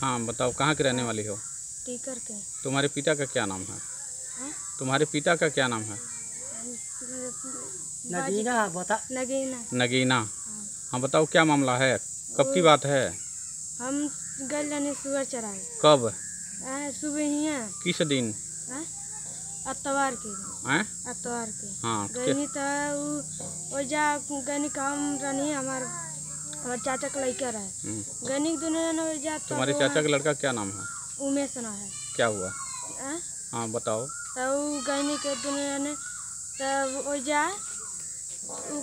हाँ बताओ कहाँ के रहने वाली हो? टीकर के। तुम्हारे पिता का क्या नाम है? हाँ? तुम्हारे पिता का क्या नाम है? नगीना बता। नगीना। नगीना। हाँ। बताओ क्या मामला है? कब की बात है? हम गल जाने सुअर चराए। कब? सुबह ही हैं। किस दिन? हैं? अतवार के हैं? अतवार के। हाँ गनी तो ओ जा गनी काम रनी हमार। हमार चाचा का लड़का रहे गणित दुनिया जाता तुम्हारे चाचा का लड़का क्या नाम है? उमेश ना है। क्या हुआ? हाँ बताओ। तब गणित दुनिया ने तब वो जाए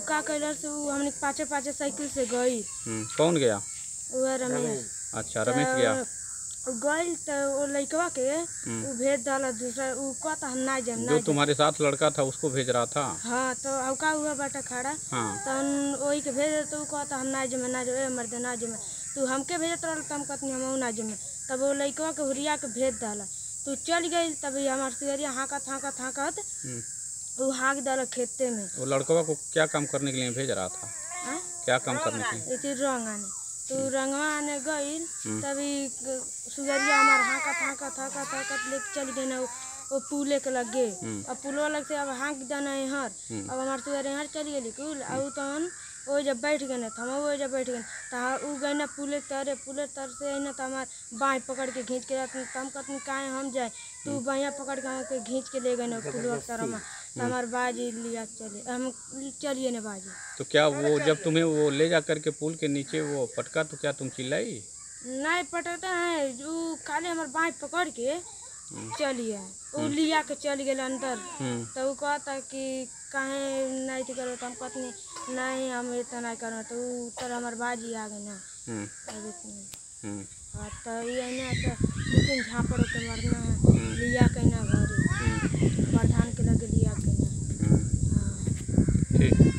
का कलर से हमने पाँचे पाँचे साइकिल से गई। हम्म, कौन गया? वह रमेश। अच्छा रमेश गया। गई तो वो लड़कवा के हम्म, उ भेज डाला दूसरा उ कहता हम ना जाम जो तुम्हारे साथ लड़का था उसको भेज रहा था? हाँ तो अब का हुआ बाटा खड़ा। हाँ। तहन वही के भेज तो उ कहता हम ना जमे ना जमे मर्द ना जमे तू हमके भेजत रहल तम कहतनी हम ना जमे तब वो लड़कवा के हुरिया के भेज डाला। तू चल गई तभी हमार सिगरिया हाँकत हाँकत हाँकत हम्म, उ हाँक डाला खेते में। वो लड़कवा को क्या काम करने के लिए भेज रहा था? हाँ? क्या काम करने के लिए? रंग आने। तो रंगवा आने गई हम्म। तभी सुगरिया हमार हाँकत हाँकत हाँकत हाँकत लेके चल गए ना वो- पुले के लग गए अब पुलवा लग से अब हाँक जाना है हर हम्म। अब हमारे सुगरिया यहाँ चली गई कुल अब तहन वो जब बैठ गए ना हम वो जब बैठ गए तो उ गई ना पुले तरे पुले तर से आई ना तो हमार बाँह पकड़ के खींच के रहते तो हम कहते काहे हम जाए? तू बाँह पकड़ के हमके खींच के ले गए ना पुलवा के तरह में। तो हमार बाजी लिया चले हम चलिए ना बाजी। तो क्या वो जब तुम्हें वो ले जा करके पुल के नीचे वो पटका तो क्या तुम चिल्लाई? नहीं पटकता है। जो खाली हमारे बाँह पकड़ के चलिए। वो लिया के चल गए अंदर। हम्म, तो वो कहता कि काहे नहीं थी करो तो हम कहते नहीं हम इतना कर करो तो उतर तर हमारे बाजी आ गए ना। हम्म, हम्म। हाँ तो ये ना तो झापड़ के मरना